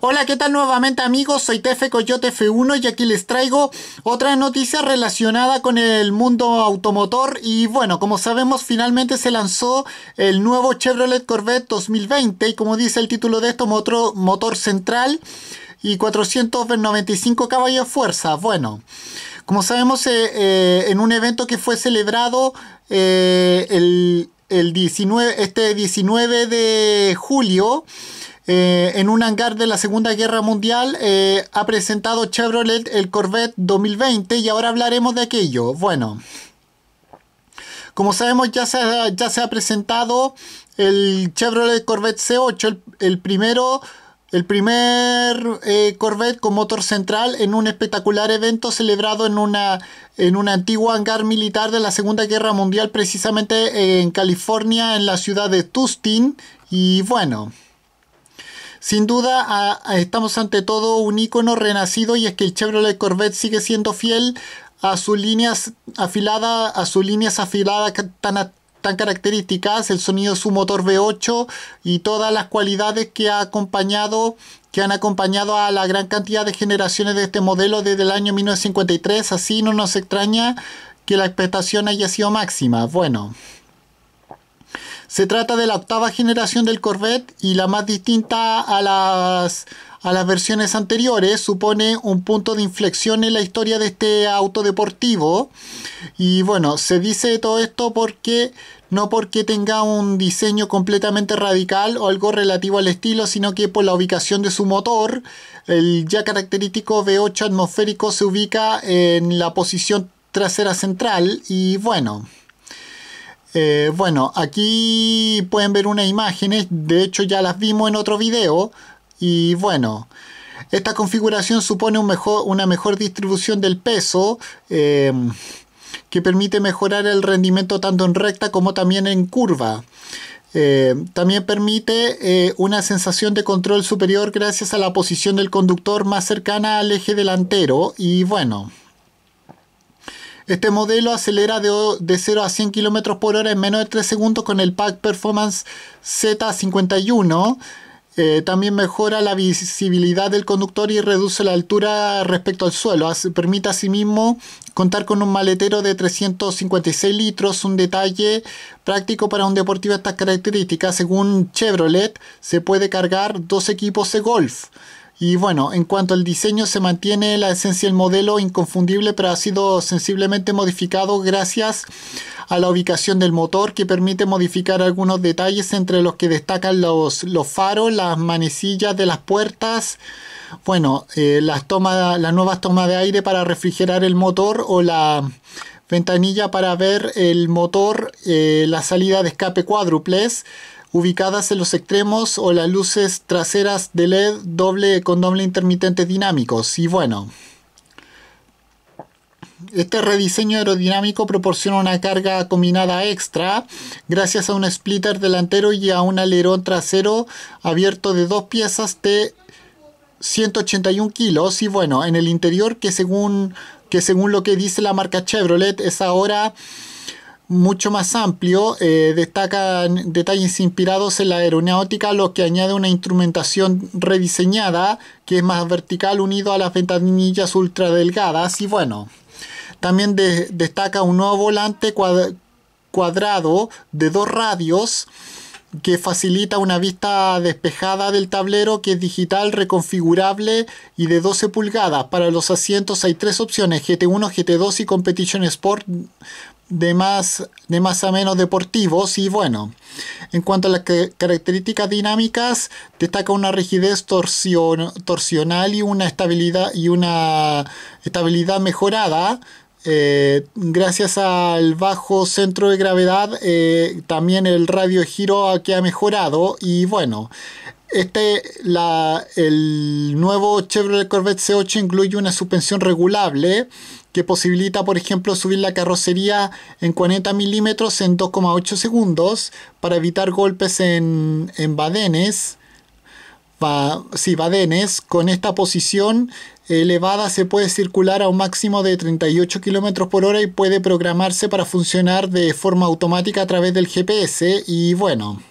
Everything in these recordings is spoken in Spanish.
Hola, ¿qué tal nuevamente amigos? Soy Tefe Coyote F1 y aquí les traigo otra noticia relacionada con el mundo automotor y bueno, como sabemos finalmente se lanzó el nuevo Chevrolet Corvette 2020 y como dice el título de esto, motor, central y 495 caballos de fuerza. Bueno, como sabemos eh, eh, en un evento que fue celebrado eh, el, el 19, este 19 de julio, eh, en un hangar de la Segunda Guerra Mundial eh, ha presentado Chevrolet el Corvette 2020 y ahora hablaremos de aquello. Bueno, como sabemos ya se ha, presentado el Chevrolet Corvette C8, el, primero... El primer eh, Corvette con motor central en un espectacular evento celebrado en una en un antiguo hangar militar de la Segunda Guerra Mundial, precisamente en California, en la ciudad de Tustin. Y bueno, sin duda, estamos ante todo un icono renacido y es que el Chevrolet Corvette sigue siendo fiel a sus líneas afiladas, a sus líneas afiladas tan, tan características, el sonido de su motor V8 y todas las cualidades que ha acompañado que han acompañado a la gran cantidad de generaciones de este modelo desde el año 1953, así no nos extraña que la expectación haya sido máxima. Bueno, se trata de la octava generación del Corvette y la más distinta a las, a las versiones anteriores. Supone un punto de inflexión en la historia de este auto deportivo. Y bueno, se dice todo esto porque no porque tenga un diseño completamente radical o algo relativo al estilo, sino que por la ubicación de su motor, el ya característico V8 atmosférico se ubica en la posición trasera central y bueno, eh, bueno, aquí pueden ver unas imágenes, de hecho ya las vimos en otro video. Y bueno, esta configuración supone una mejor distribución del peso. Em, que permite mejorar el rendimiento tanto en recta como también en curva. Em, también permite eh, una sensación de control superior gracias a la posición del conductor más cercana al eje delantero y bueno, este modelo acelera de, 0 a 100 km por hora en menos de 3 segundos con el Pack Performance Z51. Eh, también mejora la visibilidad del conductor y reduce la altura respecto al suelo. permite asimismo contar con un maletero de 356 litros, un detalle práctico para un deportivo de estas características. Según Chevrolet, se puede cargar dos equipos de golf. Y bueno, en cuanto al diseño se mantiene la esencia del modelo inconfundible, pero ha sido sensiblemente modificado gracias a la ubicación del motor que permite modificar algunos detalles entre los que destacan los, los faros, las manecillas de las puertas, bueno, eh, las, tomas, las nuevas tomas de aire para refrigerar el motor o la ventanilla para ver el motor, eh, la salida de escape cuádruples ubicadas en los extremos o las luces traseras de LED doble con doble intermitente dinámicos. Y bueno, este rediseño aerodinámico proporciona una carga combinada extra gracias a un splitter delantero y a un alerón trasero abierto de dos piezas de 181 kilos y bueno, en el interior que según, que según lo que dice la marca Chevrolet es ahora mucho más amplio, eh, destacan detalles inspirados en la aeronáutica, lo que añade una instrumentación rediseñada que es más vertical unido a las ventanillas ultra delgadas y bueno, también destaca un nuevo volante cuadrado de dos radios que facilita una vista despejada del tablero que es digital, reconfigurable y de 12 pulgadas. Para los asientos hay tres opciones, GT1, GT2 y Competition Sport de más, de más a menos deportivos y bueno, en cuanto a las características dinámicas, destaca una rigidez torsional y una estabilidad y una estabilidad mejorada. Eh, gracias al bajo centro de gravedad, eh, también el radio de giro que ha mejorado y bueno, este, la, el nuevo Chevrolet Corvette C8 incluye una suspensión regulable que posibilita, por ejemplo, subir la carrocería en 40 milímetros en 2,8 segundos para evitar golpes en, en badenes. badenes. Con esta posición elevada se puede circular a un máximo de 38 km por hora y puede programarse para funcionar de forma automática a través del GPS. Y bueno,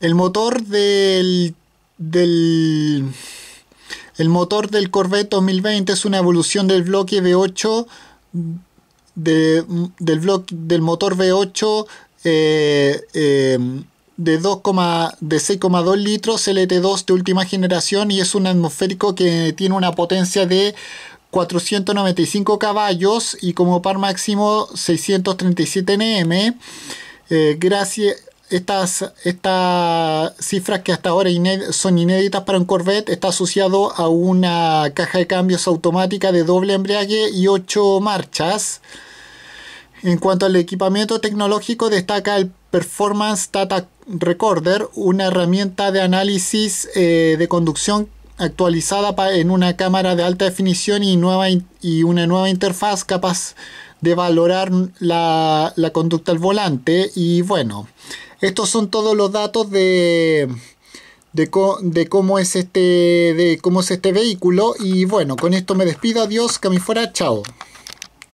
el motor del del el motor del Corvette 2020 es una evolución del bloque V8 del, del motor V8 eh, eh, de, 2, de 6,2 litros LT2 de última generación y es un atmosférico que tiene una potencia de 495 caballos y como par máximo 637 Nm. Eh, gracias estas, estas cifras que hasta ahora son inéditas para un Corvette está asociado a una caja de cambios automática de doble embrague y 8 marchas. En cuanto al equipamiento tecnológico destaca el Performance Data Recorder, una herramienta de análisis eh, de conducción actualizada en una cámara de alta definición y, nueva y una nueva interfaz capaz de valorar la, conducta al volante. Y bueno, estos son todos los datos de, de, cómo es este de cómo es este vehículo. Y bueno, con esto me despido. Adiós, que fuera. Chao.